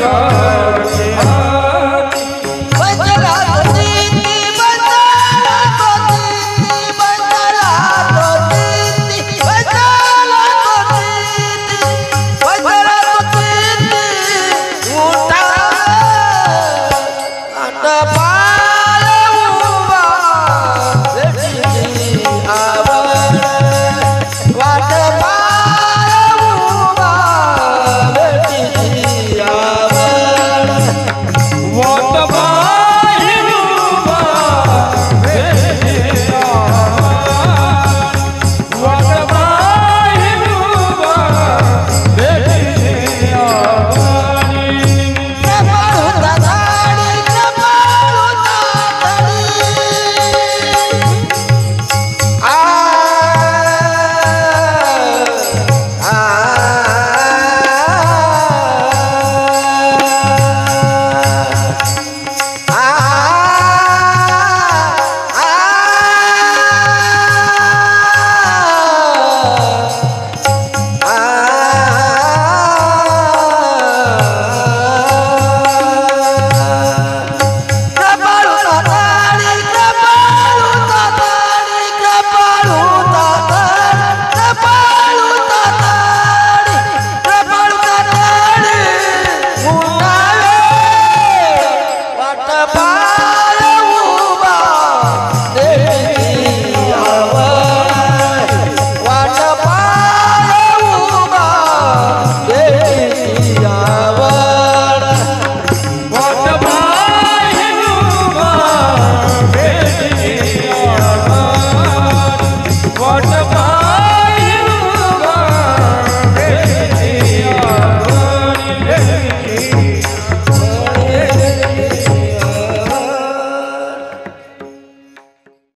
가